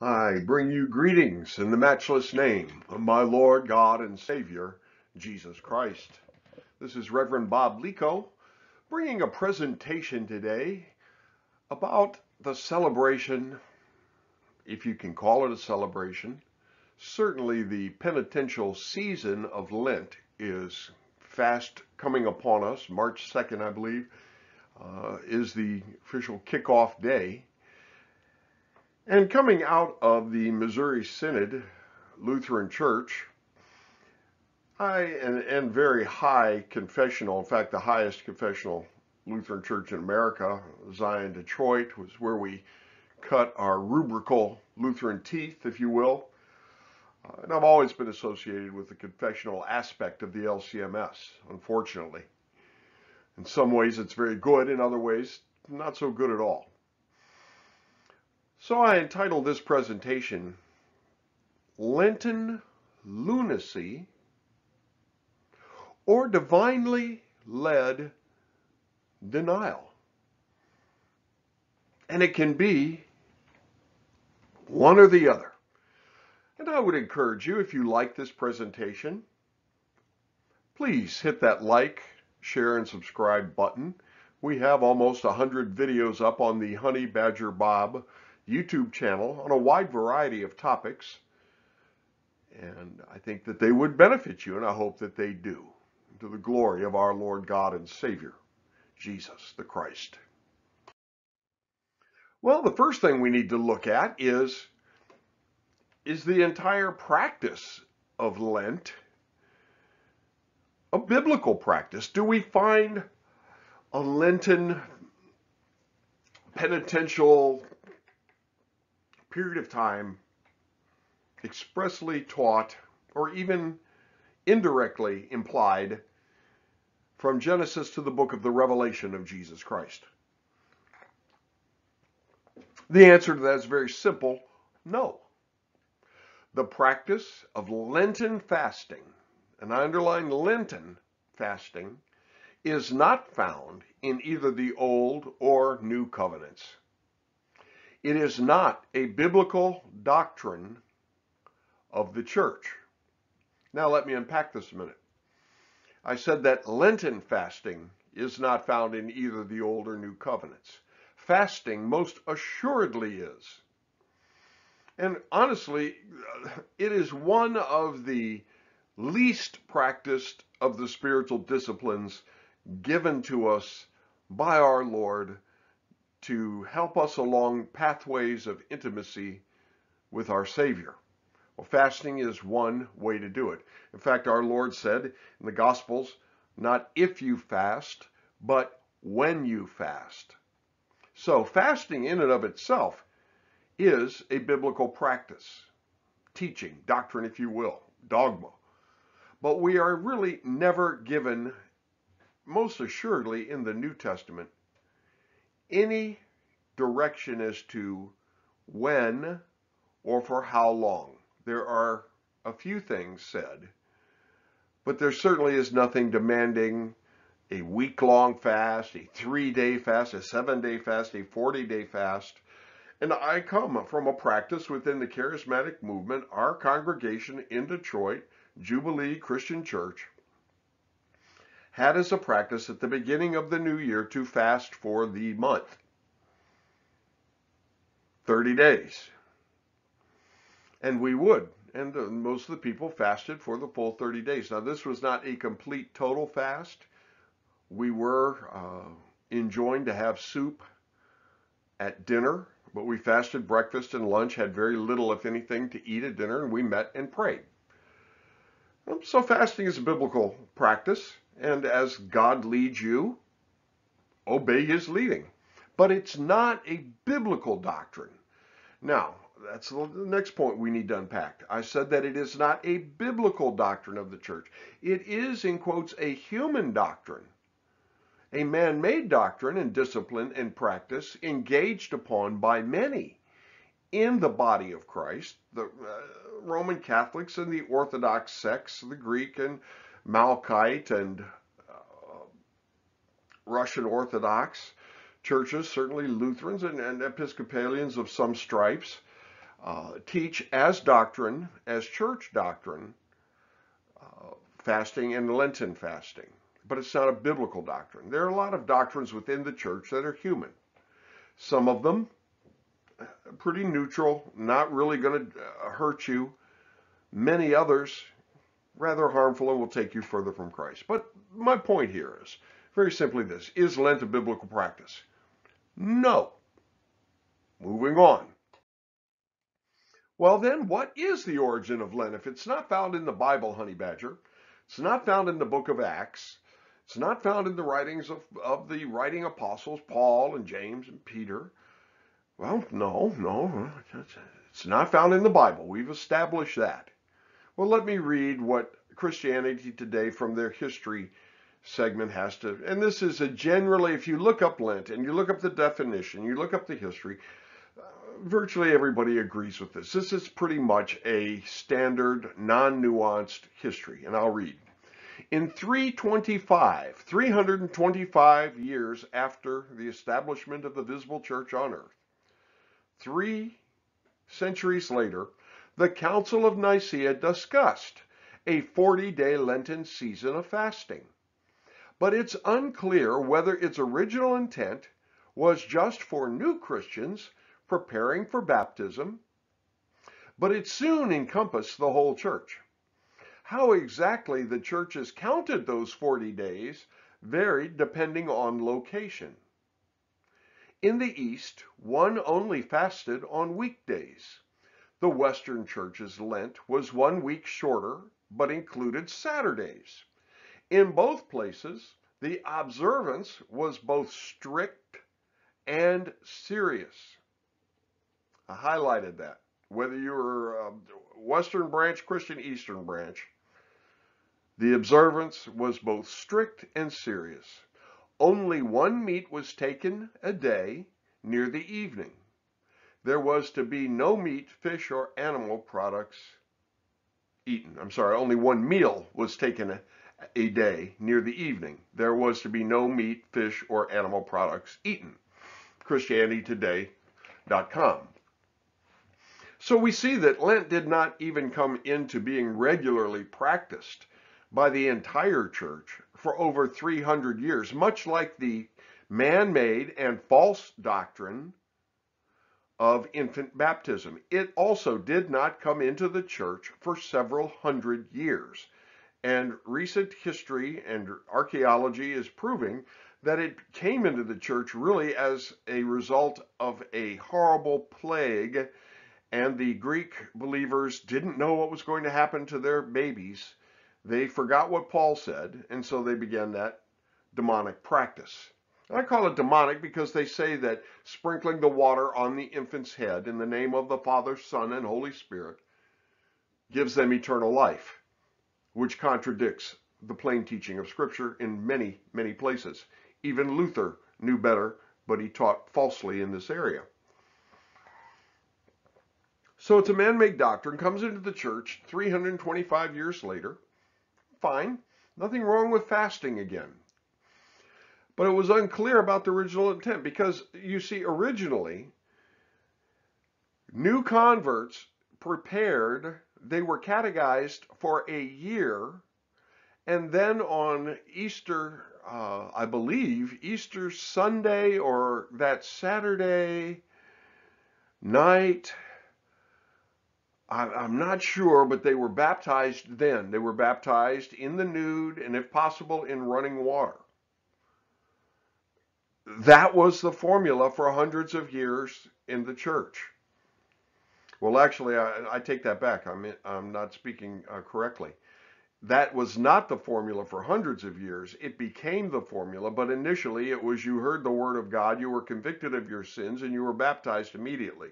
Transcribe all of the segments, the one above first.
I bring you greetings in the matchless name of my Lord God and Savior, Jesus Christ. This is Reverend Bob Lico bringing a presentation today about the celebration, if you can call it a celebration. Certainly the penitential season of Lent is fast coming upon us. March 2nd, I believe, uh, is the official kickoff day. And coming out of the Missouri Synod Lutheran Church, I and, and very high confessional, in fact, the highest confessional Lutheran church in America, Zion Detroit, was where we cut our rubrical Lutheran teeth, if you will. Uh, and I've always been associated with the confessional aspect of the LCMS, unfortunately. In some ways, it's very good. In other ways, not so good at all. So I entitled this presentation, Lenten Lunacy or Divinely Led Denial. And it can be one or the other. And I would encourage you, if you like this presentation, please hit that like, share, and subscribe button. We have almost 100 videos up on the Honey Badger Bob YouTube channel on a wide variety of topics. And I think that they would benefit you, and I hope that they do, to the glory of our Lord God and Savior, Jesus the Christ. Well, the first thing we need to look at is, is the entire practice of Lent a biblical practice? Do we find a Lenten penitential period of time expressly taught or even indirectly implied from Genesis to the book of the Revelation of Jesus Christ? The answer to that is very simple no. The practice of Lenten fasting, and I underline Lenten fasting, is not found in either the Old or New Covenants. It is not a biblical doctrine of the church. Now let me unpack this a minute. I said that Lenten fasting is not found in either the Old or New Covenants. Fasting most assuredly is. And honestly, it is one of the least practiced of the spiritual disciplines given to us by our Lord to help us along pathways of intimacy with our Savior. Well, fasting is one way to do it. In fact, our Lord said in the Gospels, not if you fast, but when you fast. So fasting in and of itself is a biblical practice, teaching, doctrine, if you will, dogma. But we are really never given, most assuredly in the New Testament, any direction as to when or for how long. There are a few things said, but there certainly is nothing demanding a week-long fast, a three-day fast, a seven-day fast, a 40-day fast. And I come from a practice within the charismatic movement, our congregation in Detroit, Jubilee Christian Church, had as a practice at the beginning of the new year to fast for the month. 30 days. And we would. And uh, most of the people fasted for the full 30 days. Now, this was not a complete total fast. We were uh, enjoined to have soup at dinner, but we fasted breakfast and lunch, had very little, if anything, to eat at dinner, and we met and prayed. Um, so fasting is a biblical practice, and as God leads you, obey his leading. But it's not a biblical doctrine. Now, that's the next point we need to unpack. I said that it is not a biblical doctrine of the church. It is, in quotes, a human doctrine, a man-made doctrine and discipline and practice engaged upon by many in the body of Christ, the uh, Roman Catholics and the Orthodox sects, the Greek and Melkite and uh, Russian Orthodox churches, certainly Lutherans and, and Episcopalians of some stripes, uh, teach as doctrine, as church doctrine, uh, fasting and Lenten fasting. But it's not a biblical doctrine. There are a lot of doctrines within the church that are human. Some of them uh, pretty neutral, not really going to uh, hurt you. Many others rather harmful and will take you further from Christ. But my point here is very simply this. Is Lent a biblical practice? No. Moving on. Well, then, what is the origin of Lent? If it's not found in the Bible, honey badger, it's not found in the book of Acts, it's not found in the writings of, of the writing apostles, Paul and James and Peter. Well, no, no, it's not found in the Bible. We've established that. Well, let me read what Christianity Today from their history segment has to, and this is a generally, if you look up Lent and you look up the definition, you look up the history, uh, virtually everybody agrees with this. This is pretty much a standard, non-nuanced history, and I'll read. In 325, 325 years after the establishment of the visible church on earth, three centuries later, the Council of Nicaea discussed a 40-day Lenten season of fasting. But it's unclear whether its original intent was just for new Christians preparing for baptism, but it soon encompassed the whole church. How exactly the churches counted those 40 days varied depending on location. In the East, one only fasted on weekdays. The Western Church's Lent was one week shorter, but included Saturdays. In both places, the observance was both strict and serious. I highlighted that. Whether you were um, Western branch Christian, Eastern branch, the observance was both strict and serious. Only one meat was taken a day near the evening. There was to be no meat, fish, or animal products eaten. I'm sorry, only one meal was taken a, a day near the evening. There was to be no meat, fish, or animal products eaten. ChristianityToday.com. So we see that Lent did not even come into being regularly practiced by the entire church for over 300 years, much like the man-made and false doctrine of infant baptism. It also did not come into the church for several hundred years. And recent history and archaeology is proving that it came into the church really as a result of a horrible plague and the Greek believers didn't know what was going to happen to their babies. They forgot what Paul said, and so they began that demonic practice. I call it demonic because they say that sprinkling the water on the infant's head in the name of the Father, Son, and Holy Spirit gives them eternal life, which contradicts the plain teaching of Scripture in many, many places. Even Luther knew better, but he taught falsely in this area. So it's a man-made doctrine, comes into the church 325 years later. Fine. Nothing wrong with fasting again. But it was unclear about the original intent because you see, originally, new converts prepared, they were catechized for a year, and then on Easter, uh, I believe, Easter Sunday or that Saturday night, I'm not sure, but they were baptized then. They were baptized in the nude and, if possible, in running water. That was the formula for hundreds of years in the church. Well, actually, I, I take that back. I'm, I'm not speaking uh, correctly. That was not the formula for hundreds of years. It became the formula, but initially it was you heard the word of God, you were convicted of your sins, and you were baptized immediately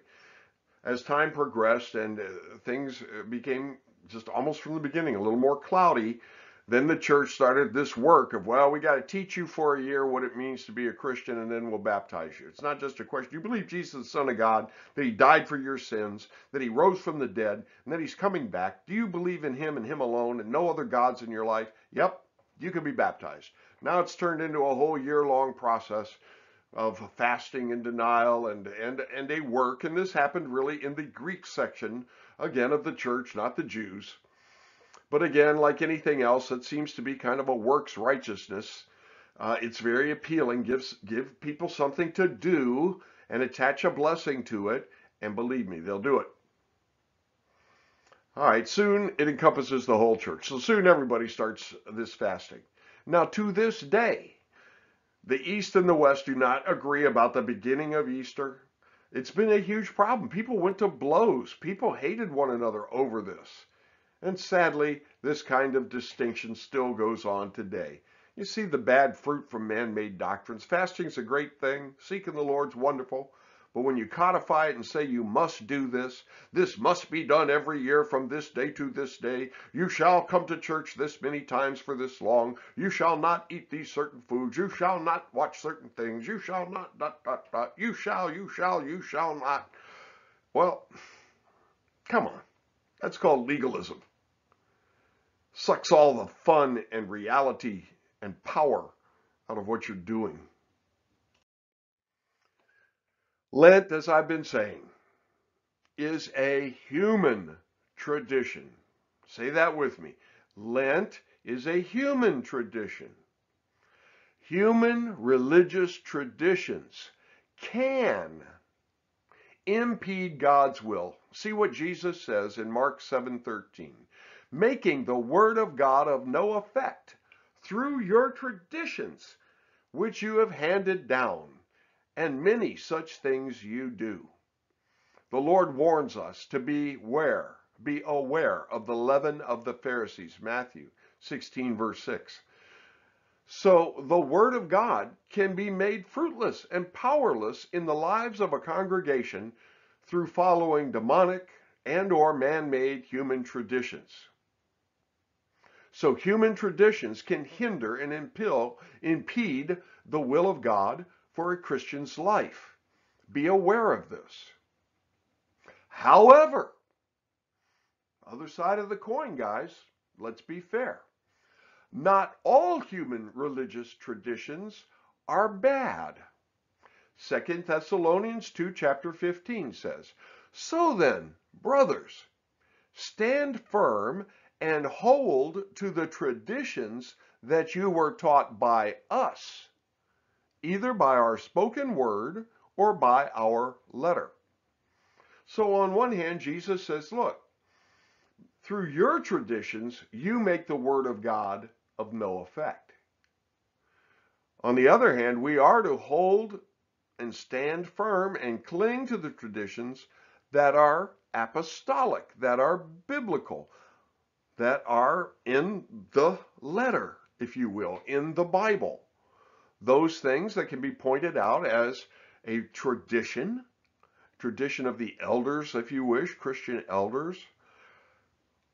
as time progressed and uh, things uh, became just almost from the beginning a little more cloudy, then the church started this work of, well, we got to teach you for a year what it means to be a Christian and then we'll baptize you. It's not just a question. You believe Jesus is the Son of God, that he died for your sins, that he rose from the dead, and that he's coming back. Do you believe in him and him alone and no other gods in your life? Yep, you can be baptized. Now it's turned into a whole year long process of fasting and denial and, and, and a work. And this happened really in the Greek section, again, of the church, not the Jews. But again, like anything else, it seems to be kind of a works righteousness. Uh, it's very appealing, gives give people something to do and attach a blessing to it, and believe me, they'll do it. All right, soon it encompasses the whole church. So soon everybody starts this fasting. Now, to this day, the East and the West do not agree about the beginning of Easter. It's been a huge problem. People went to blows. People hated one another over this. And sadly, this kind of distinction still goes on today. You see the bad fruit from man-made doctrines. Fasting's a great thing. Seeking the Lord's wonderful. But when you codify it and say you must do this, this must be done every year from this day to this day, you shall come to church this many times for this long, you shall not eat these certain foods, you shall not watch certain things, you shall not, dot, dot, dot, you shall, you shall, you shall not. Well. That's called legalism. Sucks all the fun and reality and power out of what you're doing. Lent, as I've been saying, is a human tradition. Say that with me. Lent is a human tradition. Human religious traditions can impede God's will. See what Jesus says in Mark 7:13, making the word of God of no effect through your traditions which you have handed down and many such things you do. The Lord warns us to beware, be aware of the leaven of the Pharisees, Matthew 16, verse 6. So the Word of God can be made fruitless and powerless in the lives of a congregation through following demonic and or man-made human traditions. So human traditions can hinder and impede the will of God for a Christian's life. Be aware of this. However, other side of the coin, guys, let's be fair. Not all human religious traditions are bad. 2 Thessalonians 2 chapter 15 says, So then, brothers, stand firm and hold to the traditions that you were taught by us either by our spoken word or by our letter. So on one hand, Jesus says, look, through your traditions, you make the word of God of no effect. On the other hand, we are to hold and stand firm and cling to the traditions that are apostolic, that are biblical, that are in the letter, if you will, in the Bible those things that can be pointed out as a tradition, tradition of the elders, if you wish, Christian elders,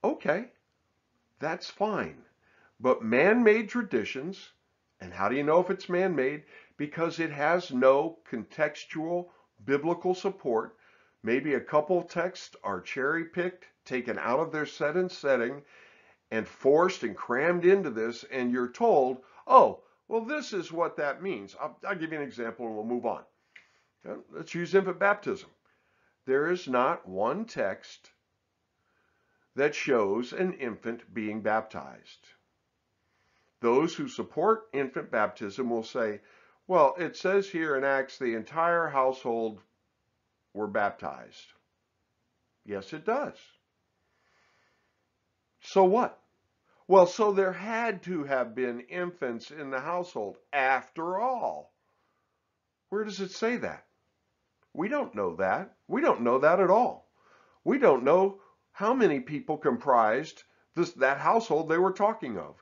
okay, that's fine. But man-made traditions, and how do you know if it's man-made? Because it has no contextual biblical support. Maybe a couple texts are cherry-picked, taken out of their set and setting, and forced and crammed into this, and you're told, oh, well, this is what that means. I'll, I'll give you an example and we'll move on. Okay? Let's use infant baptism. There is not one text that shows an infant being baptized. Those who support infant baptism will say, well, it says here in Acts the entire household were baptized. Yes, it does. So what? Well, so there had to have been infants in the household after all. Where does it say that? We don't know that. We don't know that at all. We don't know how many people comprised this, that household they were talking of.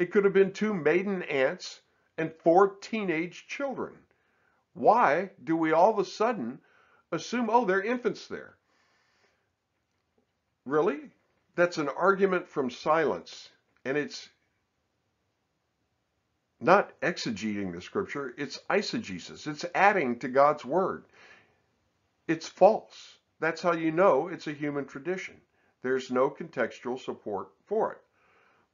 It could have been two maiden aunts and four teenage children. Why do we all of a sudden assume, oh, there are infants there? Really? that's an argument from silence, and it's not exegeting the scripture, it's eisegesis. It's adding to God's word. It's false. That's how you know it's a human tradition. There's no contextual support for it.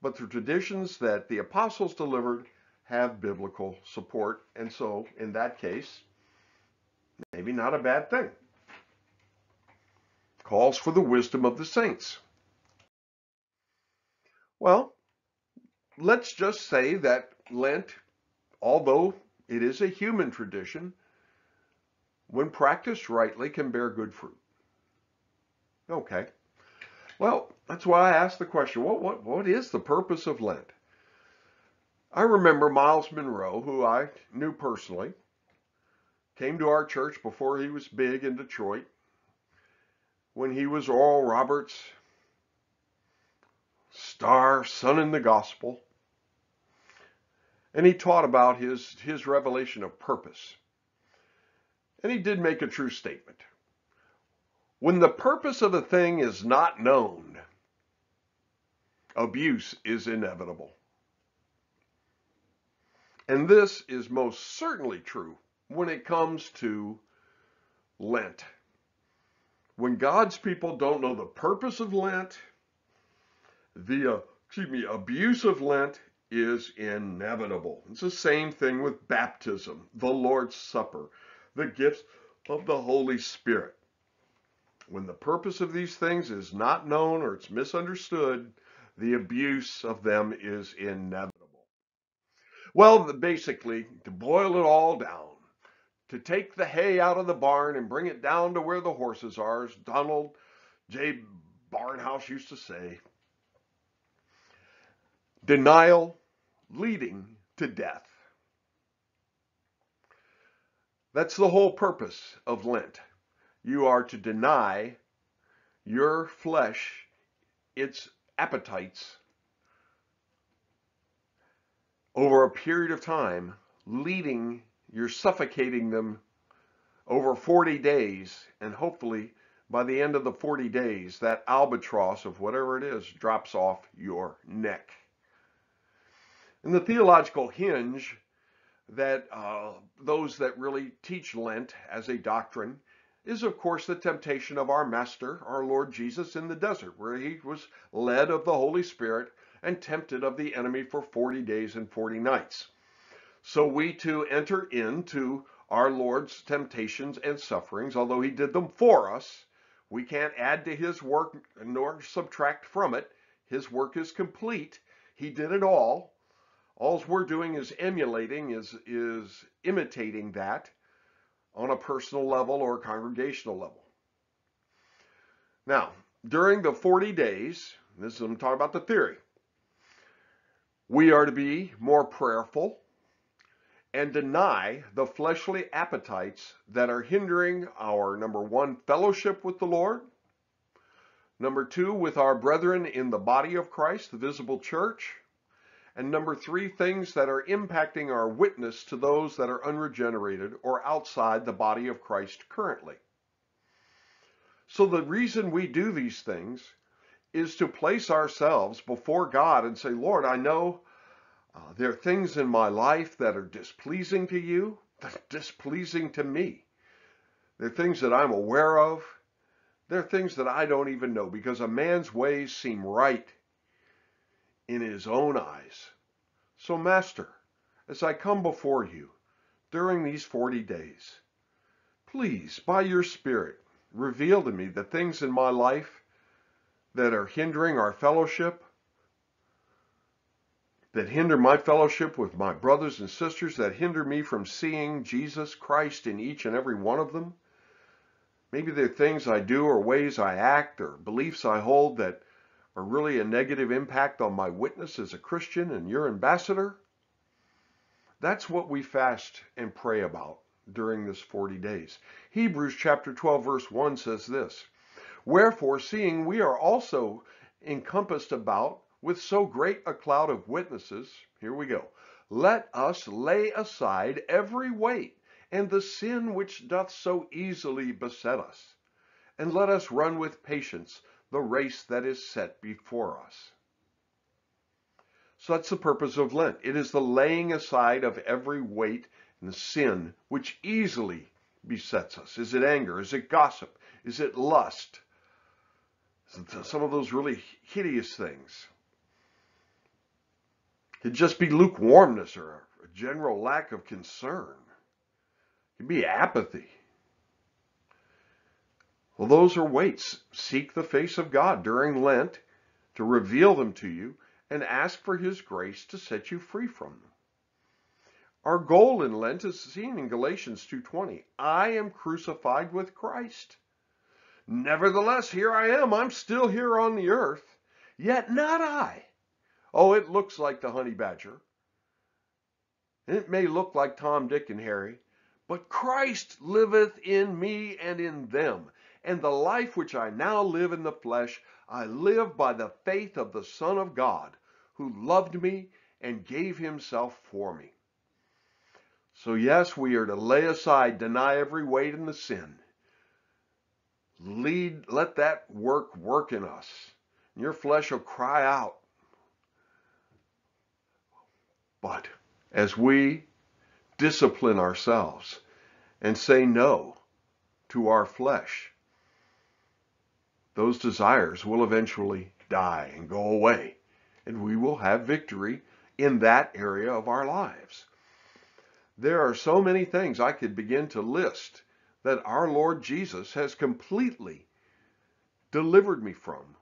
But the traditions that the apostles delivered have biblical support. And so, in that case, maybe not a bad thing. Calls for the wisdom of the saints. Well, let's just say that Lent, although it is a human tradition, when practiced rightly, can bear good fruit. Okay. Well, that's why I asked the question, what, what, what is the purpose of Lent? I remember Myles Munroe, who I knew personally, came to our church before he was big in Detroit, when he was Oral Roberts' star, son in the gospel. And he taught about his, his revelation of purpose. And he did make a true statement. When the purpose of a thing is not known, abuse is inevitable. And this is most certainly true when it comes to Lent. When God's people don't know the purpose of Lent, the uh, excuse me, abuse of Lent is inevitable. It's the same thing with baptism, the Lord's Supper, the gifts of the Holy Spirit. When the purpose of these things is not known or it's misunderstood, the abuse of them is inevitable. Well, basically, to boil it all down, to take the hay out of the barn and bring it down to where the horses are, as Donald J. Barnhouse used to say, denial leading to death. That's the whole purpose of Lent. You are to deny your flesh its appetites over a period of time, leading, you're suffocating them over 40 days, and hopefully by the end of the 40 days, that albatross of whatever it is drops off your neck. And the theological hinge that uh, those that really teach Lent as a doctrine is, of course, the temptation of our Master, our Lord Jesus, in the desert, where he was led of the Holy Spirit and tempted of the enemy for 40 days and 40 nights. So we too enter into our Lord's temptations and sufferings, although he did them for us. We can't add to his work nor subtract from it. His work is complete. He did it all. All we're doing is emulating, is, is imitating that on a personal level or congregational level. Now, during the 40 days, this is I'm talking about the theory, we are to be more prayerful and deny the fleshly appetites that are hindering our number one, fellowship with the Lord, number two, with our brethren in the body of Christ, the visible church, and number three, things that are impacting our witness to those that are unregenerated or outside the body of Christ currently. So the reason we do these things is to place ourselves before God and say, Lord, I know uh, there are things in my life that are displeasing to you, that are displeasing to me. There are things that I'm aware of. There are things that I don't even know because a man's ways seem right in his own eyes. So, Master, as I come before you during these 40 days, please, by your Spirit, reveal to me the things in my life that are hindering our fellowship, that hinder my fellowship with my brothers and sisters, that hinder me from seeing Jesus Christ in each and every one of them. Maybe they're things I do or ways I act or beliefs I hold that are really a negative impact on my witness as a Christian and your ambassador? That's what we fast and pray about during this 40 days. Hebrews chapter 12 verse 1 says this, Wherefore, seeing we are also encompassed about with so great a cloud of witnesses, here we go, let us lay aside every weight and the sin which doth so easily beset us, and let us run with patience the race that is set before us. So that's the purpose of Lent. It is the laying aside of every weight and sin which easily besets us. Is it anger? Is it gossip? Is it lust? Some of those really hideous things? It just be lukewarmness or a general lack of concern. It can be apathy. Well, those are weights. Seek the face of God during Lent to reveal them to you and ask for his grace to set you free from them. Our goal in Lent is seen in Galatians 2:20. I am crucified with Christ. Nevertheless, here I am. I'm still here on the earth. Yet not I. Oh, it looks like the honey badger. It may look like Tom, Dick, and Harry, but Christ liveth in me and in them. And the life which I now live in the flesh, I live by the faith of the Son of God, who loved me and gave himself for me. So yes, we are to lay aside, deny every weight in the sin. Lead, let that work work in us. And Your flesh will cry out. But as we discipline ourselves and say no to our flesh, those desires will eventually die and go away, and we will have victory in that area of our lives. There are so many things I could begin to list that our Lord Jesus has completely delivered me from.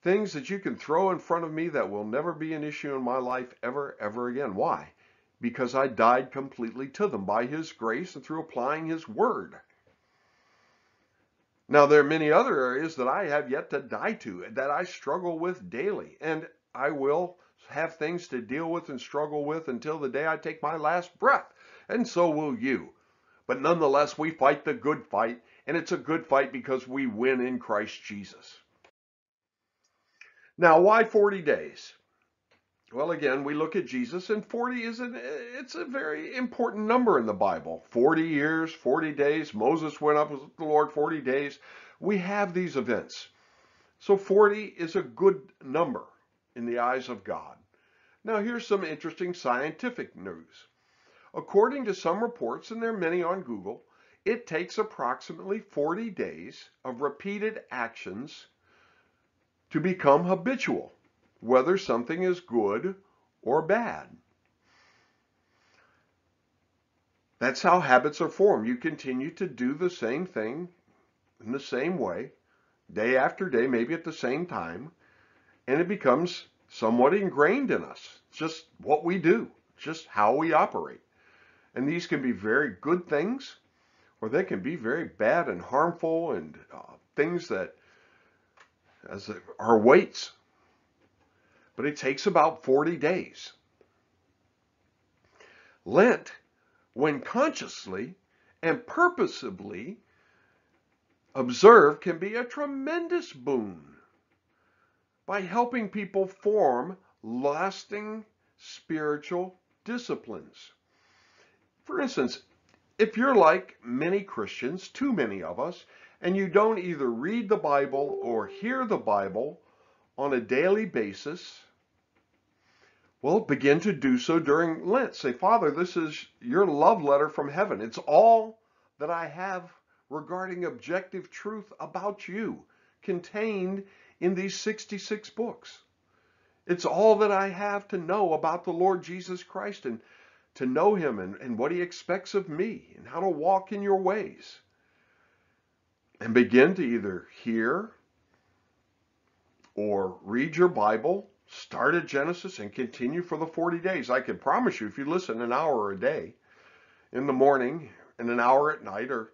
Things that you can throw in front of me that will never be an issue in my life ever, ever again. Why? Because I died completely to them by His grace and through applying His Word. Now, there are many other areas that I have yet to die to, that I struggle with daily, and I will have things to deal with and struggle with until the day I take my last breath, and so will you. But nonetheless, we fight the good fight, and it's a good fight because we win in Christ Jesus. Now, why 40 days? Well, again, we look at Jesus, and 40 is an, it's a very important number in the Bible. 40 years, 40 days. Moses went up with the Lord 40 days. We have these events. So 40 is a good number in the eyes of God. Now, here's some interesting scientific news. According to some reports, and there are many on Google, it takes approximately 40 days of repeated actions to become habitual whether something is good or bad. That's how habits are formed. You continue to do the same thing in the same way, day after day, maybe at the same time, and it becomes somewhat ingrained in us. It's just what we do, just how we operate. And these can be very good things, or they can be very bad and harmful and uh, things that as are weights but it takes about 40 days. Lent, when consciously and purposefully observed, can be a tremendous boon by helping people form lasting spiritual disciplines. For instance, if you're like many Christians, too many of us, and you don't either read the Bible or hear the Bible on a daily basis, well, begin to do so during Lent. Say, Father, this is your love letter from heaven. It's all that I have regarding objective truth about you contained in these 66 books. It's all that I have to know about the Lord Jesus Christ and to know him and, and what he expects of me and how to walk in your ways. And begin to either hear or read your Bible Start at Genesis and continue for the 40 days. I can promise you, if you listen an hour a day in the morning and an hour at night, or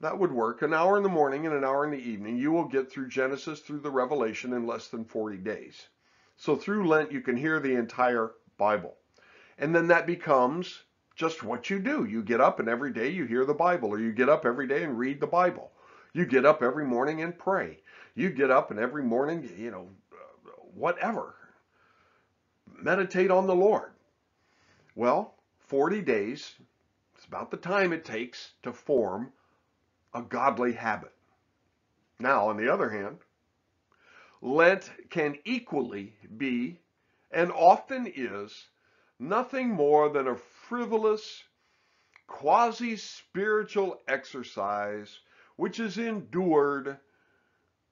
that would work, an hour in the morning and an hour in the evening, you will get through Genesis through the Revelation in less than 40 days. So through Lent, you can hear the entire Bible. And then that becomes just what you do. You get up and every day you hear the Bible, or you get up every day and read the Bible. You get up every morning and pray. You get up and every morning, you know, whatever meditate on the Lord. Well, 40 days is about the time it takes to form a godly habit. Now, on the other hand, Lent can equally be, and often is, nothing more than a frivolous, quasi-spiritual exercise which is endured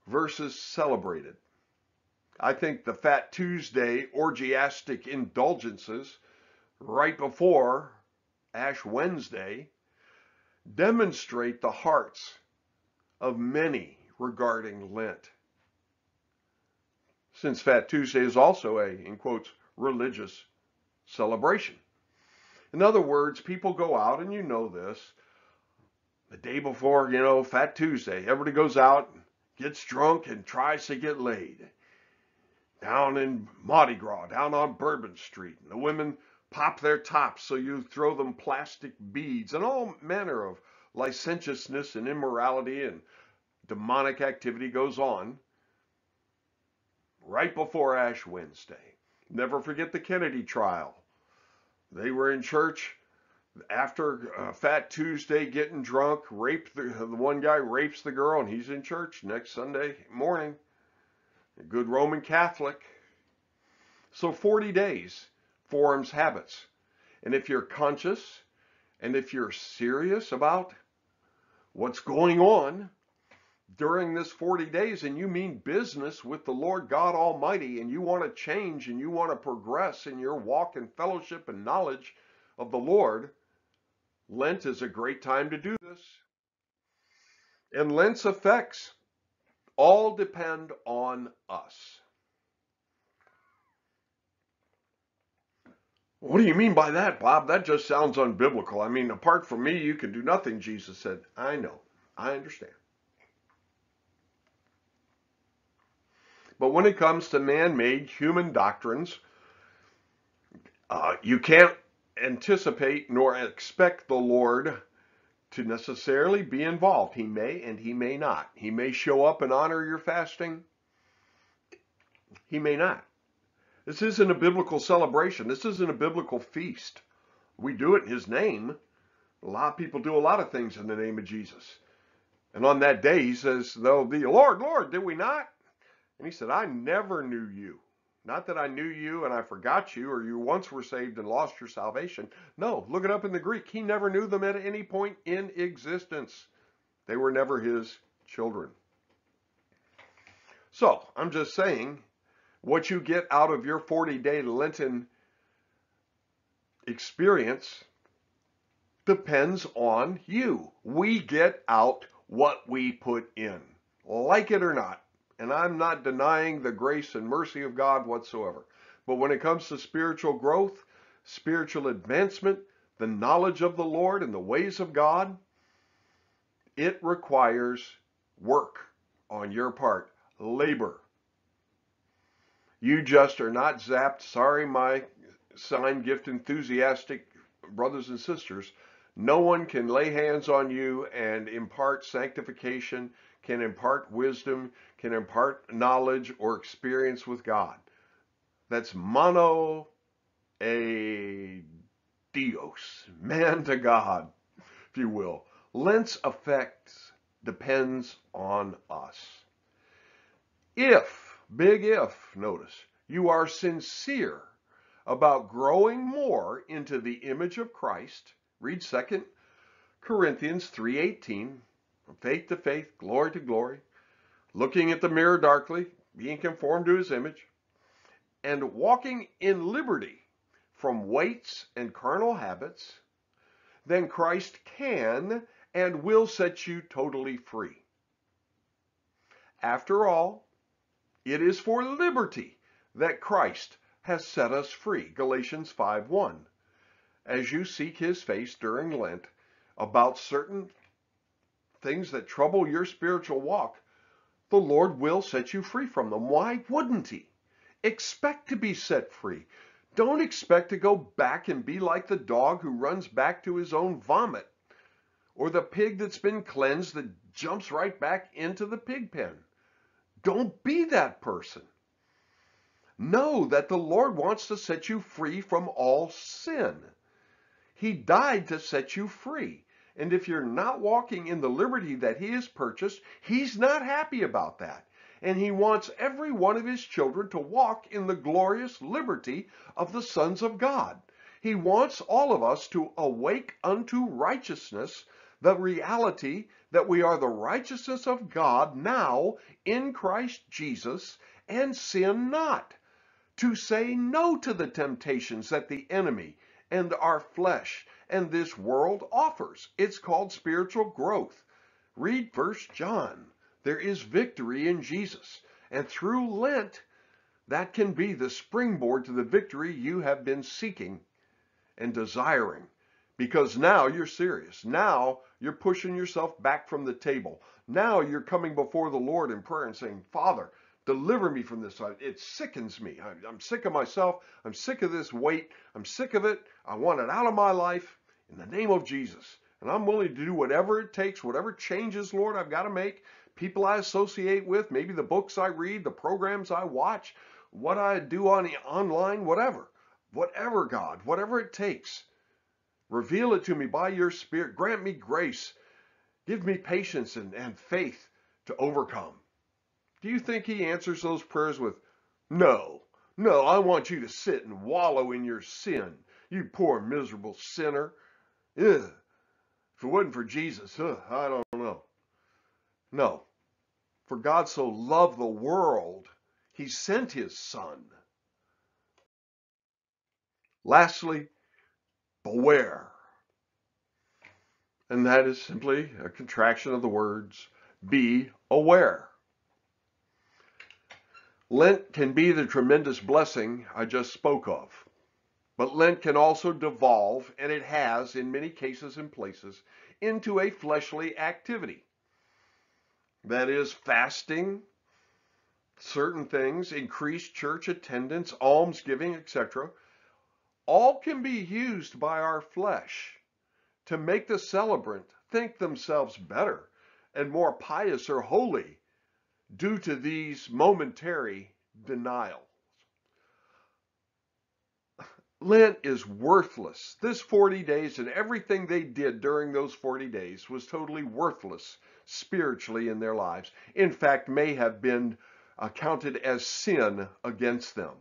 versus celebrated. I think the Fat Tuesday orgiastic indulgences right before Ash Wednesday demonstrate the hearts of many regarding Lent. Since Fat Tuesday is also a, in quotes, religious celebration. In other words, people go out, and you know this, the day before, you know, Fat Tuesday, everybody goes out, gets drunk, and tries to get laid. Down in Mardi Gras, down on Bourbon Street, and the women pop their tops so you throw them plastic beads and all manner of licentiousness and immorality and demonic activity goes on right before Ash Wednesday. Never forget the Kennedy trial. They were in church after uh, Fat Tuesday getting drunk, raped the, the one guy rapes the girl, and he's in church next Sunday morning. A good Roman Catholic. So 40 days forms habits. And if you're conscious and if you're serious about what's going on during this 40 days and you mean business with the Lord God Almighty and you want to change and you want to progress in your walk and fellowship and knowledge of the Lord, Lent is a great time to do this. And Lent's effects all depend on us. What do you mean by that, Bob? That just sounds unbiblical. I mean, apart from me, you can do nothing, Jesus said. I know. I understand. But when it comes to man-made human doctrines, uh, you can't anticipate nor expect the Lord to necessarily be involved. He may and he may not. He may show up and honor your fasting. He may not. This isn't a biblical celebration. This isn't a biblical feast. We do it in his name. A lot of people do a lot of things in the name of Jesus. And on that day, he says, they'll Lord, Lord, did we not? And he said, I never knew you. Not that I knew you and I forgot you or you once were saved and lost your salvation. No, look it up in the Greek. He never knew them at any point in existence. They were never his children. So I'm just saying what you get out of your 40 day Lenten experience depends on you. We get out what we put in, like it or not. And I'm not denying the grace and mercy of God whatsoever. But when it comes to spiritual growth, spiritual advancement, the knowledge of the Lord and the ways of God, it requires work on your part, labor. You just are not zapped. Sorry, my sign gift enthusiastic brothers and sisters. No one can lay hands on you and impart sanctification can impart wisdom, can impart knowledge or experience with God. That's mono a Dios, man to God, if you will. Lent's effect depends on us. If, big if, notice, you are sincere about growing more into the image of Christ, read 2 Corinthians 3.18, from faith to faith, glory to glory, looking at the mirror darkly, being conformed to his image, and walking in liberty from weights and carnal habits, then Christ can and will set you totally free. After all, it is for liberty that Christ has set us free. Galatians 5.1. As you seek his face during Lent about certain things that trouble your spiritual walk, the Lord will set you free from them. Why wouldn't he? Expect to be set free. Don't expect to go back and be like the dog who runs back to his own vomit or the pig that's been cleansed that jumps right back into the pig pen. Don't be that person. Know that the Lord wants to set you free from all sin. He died to set you free. And if you're not walking in the liberty that he has purchased, he's not happy about that. And he wants every one of his children to walk in the glorious liberty of the sons of God. He wants all of us to awake unto righteousness, the reality that we are the righteousness of God now in Christ Jesus, and sin not. To say no to the temptations that the enemy and our flesh and this world offers. It's called spiritual growth. Read First John. There is victory in Jesus. And through Lent, that can be the springboard to the victory you have been seeking and desiring. Because now you're serious. Now you're pushing yourself back from the table. Now you're coming before the Lord in prayer and saying, Father, deliver me from this. It sickens me. I'm sick of myself. I'm sick of this weight. I'm sick of it. I want it out of my life in the name of Jesus. And I'm willing to do whatever it takes, whatever changes, Lord, I've got to make, people I associate with, maybe the books I read, the programs I watch, what I do on the online, whatever. Whatever, God, whatever it takes. Reveal it to me by your Spirit. Grant me grace. Give me patience and, and faith to overcome. Do you think he answers those prayers with, No, no, I want you to sit and wallow in your sin, you poor miserable sinner. Ugh. If it wasn't for Jesus, huh, I don't know. No. For God so loved the world, he sent his son. Lastly, beware. And that is simply a contraction of the words be aware. Lent can be the tremendous blessing I just spoke of. But Lent can also devolve, and it has in many cases and places, into a fleshly activity. That is fasting, certain things, increased church attendance, almsgiving, etc all can be used by our flesh to make the celebrant think themselves better and more pious or holy due to these momentary denials. Lent is worthless. This 40 days and everything they did during those 40 days was totally worthless spiritually in their lives. In fact, may have been accounted as sin against them.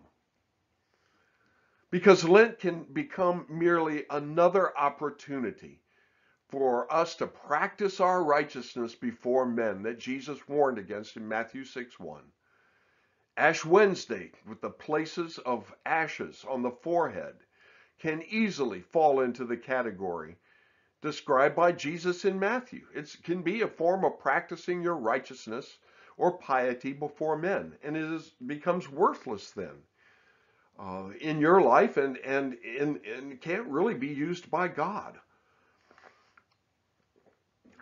Because Lent can become merely another opportunity for us to practice our righteousness before men that Jesus warned against in Matthew 6 1. Ash Wednesday, with the places of ashes on the forehead, can easily fall into the category described by Jesus in Matthew. It can be a form of practicing your righteousness or piety before men, and it is, becomes worthless then uh, in your life and, and, and, and can't really be used by God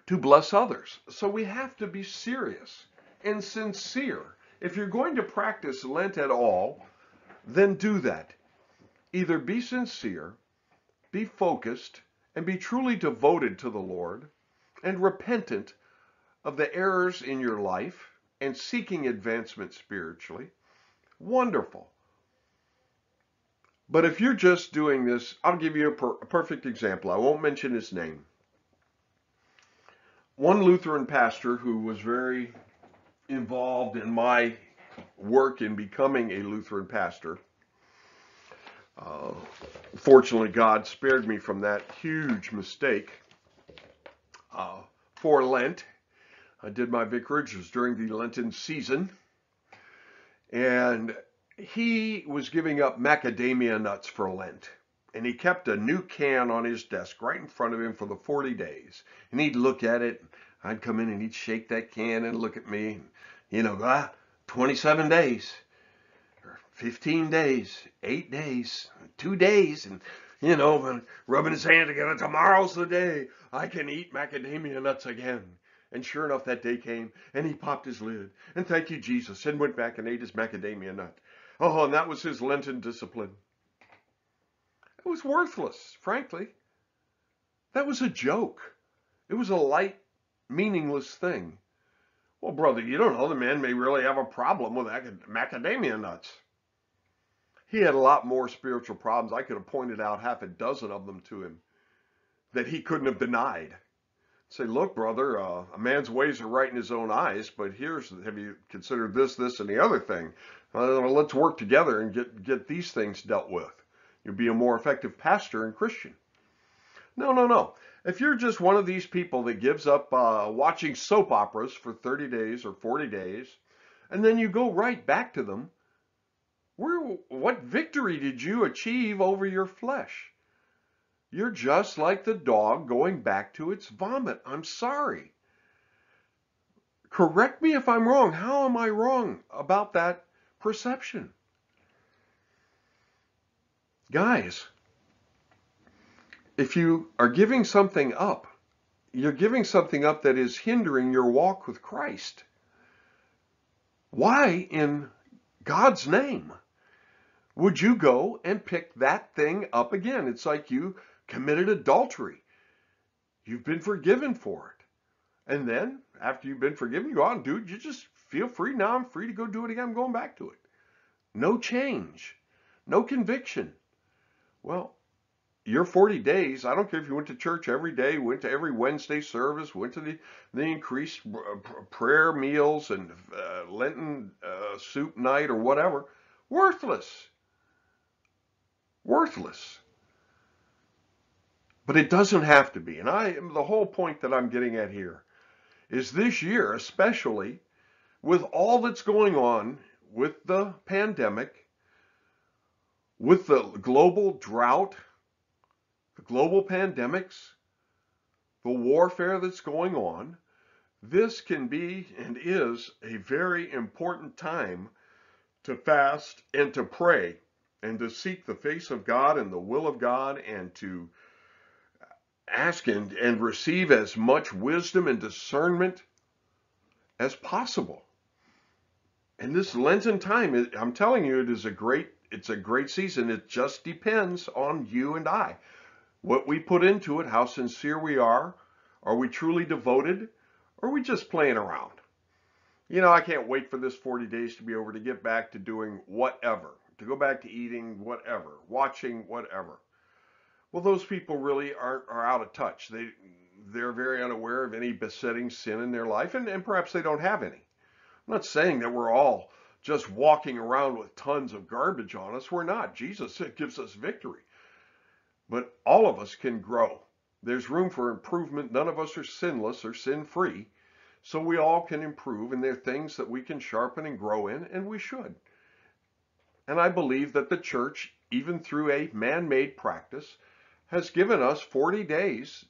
to bless others. So we have to be serious and sincere. If you're going to practice Lent at all, then do that. Either be sincere, be focused, and be truly devoted to the Lord, and repentant of the errors in your life and seeking advancement spiritually. Wonderful. But if you're just doing this, I'll give you a, per a perfect example. I won't mention his name. One Lutheran pastor who was very involved in my work in becoming a Lutheran pastor. Uh, fortunately, God spared me from that huge mistake. Uh, for Lent, I did my vicarage. Was during the Lenten season. And he was giving up macadamia nuts for Lent. And he kept a new can on his desk right in front of him for the 40 days. And he'd look at it. I'd come in and he'd shake that can and look at me. And, you know, ah, 27 days, or 15 days, eight days, two days. And, you know, rubbing his hand together. Tomorrow's the day I can eat macadamia nuts again. And sure enough, that day came, and he popped his lid, and thank you, Jesus, and went back and ate his macadamia nut. Oh, and that was his Lenten discipline. It was worthless, frankly. That was a joke. It was a light, meaningless thing. Well, brother, you don't know the man may really have a problem with macadamia nuts. He had a lot more spiritual problems. I could have pointed out half a dozen of them to him that he couldn't have denied. Say, look, brother, uh, a man's ways are right in his own eyes, but here's, have you considered this, this, and the other thing? Uh, let's work together and get, get these things dealt with. You'll be a more effective pastor and Christian. No, no, no. If you're just one of these people that gives up uh, watching soap operas for 30 days or 40 days, and then you go right back to them, where, what victory did you achieve over your flesh? You're just like the dog going back to its vomit. I'm sorry. Correct me if I'm wrong. How am I wrong about that perception? Guys, if you are giving something up, you're giving something up that is hindering your walk with Christ. Why in God's name would you go and pick that thing up again? It's like you committed adultery. You've been forgiven for it. And then after you've been forgiven, you go on, dude, you just feel free. Now I'm free to go do it again. I'm going back to it. No change, no conviction. Well, your 40 days, I don't care if you went to church every day, went to every Wednesday service, went to the, the increased prayer meals and uh, Lenten uh, soup night or whatever, worthless. Worthless. But it doesn't have to be. And I, the whole point that I'm getting at here is this year, especially with all that's going on with the pandemic, with the global drought, the global pandemics, the warfare that's going on, this can be and is a very important time to fast and to pray and to seek the face of God and the will of God and to ask and, and receive as much wisdom and discernment as possible. And this Lenten time, I'm telling you, it is a great, it's a great season. It just depends on you and I. What we put into it, how sincere we are. Are we truly devoted? Or are we just playing around? You know, I can't wait for this 40 days to be over to get back to doing whatever, to go back to eating whatever, watching whatever. Well, those people really aren't are out of touch. They, they're very unaware of any besetting sin in their life, and, and perhaps they don't have any. I'm not saying that we're all just walking around with tons of garbage on us. We're not. Jesus gives us victory. But all of us can grow. There's room for improvement. None of us are sinless or sin free. So we all can improve, and there are things that we can sharpen and grow in, and we should. And I believe that the church, even through a man made practice, has given us 40 days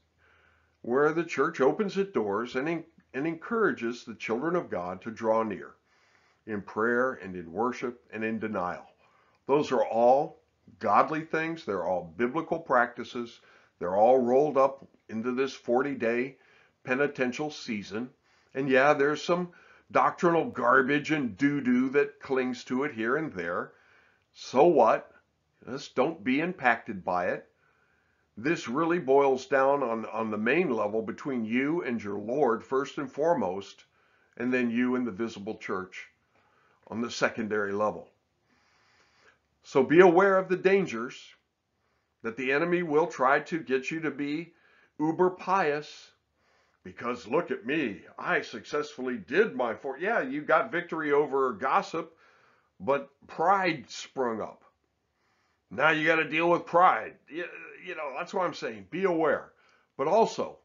where the church opens its doors and, and encourages the children of God to draw near in prayer and in worship and in denial. Those are all godly things. They're all biblical practices. They're all rolled up into this 40 day penitential season. And yeah, there's some doctrinal garbage and doo doo that clings to it here and there. So what? Just don't be impacted by it. This really boils down on, on the main level between you and your Lord, first and foremost, and then you and the visible church on the secondary level. So be aware of the dangers that the enemy will try to get you to be uber pious because look at me, I successfully did my for yeah, you got victory over gossip, but pride sprung up. Now you got to deal with pride. You, you know, that's why I'm saying be aware. But also,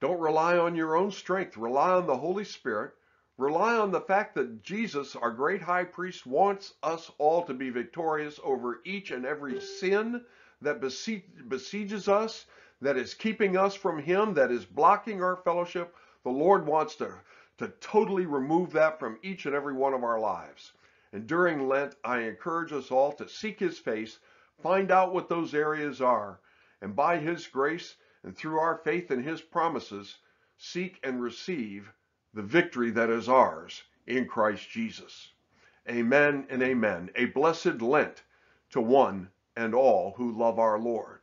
don't rely on your own strength. Rely on the Holy Spirit. Rely on the fact that Jesus, our great high priest, wants us all to be victorious over each and every sin that besieges us, that is keeping us from Him, that is blocking our fellowship. The Lord wants to, to totally remove that from each and every one of our lives. And during Lent, I encourage us all to seek His face Find out what those areas are, and by His grace and through our faith in His promises, seek and receive the victory that is ours in Christ Jesus. Amen and amen. A blessed Lent to one and all who love our Lord.